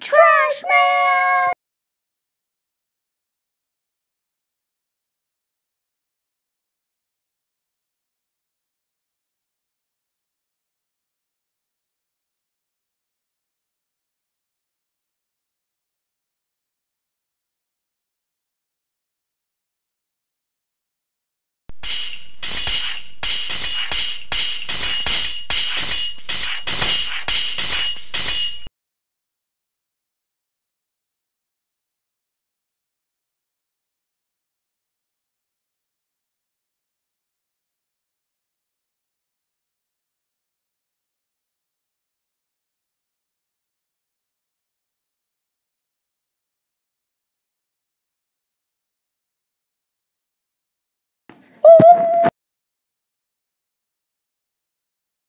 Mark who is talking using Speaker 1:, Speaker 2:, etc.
Speaker 1: Trash man!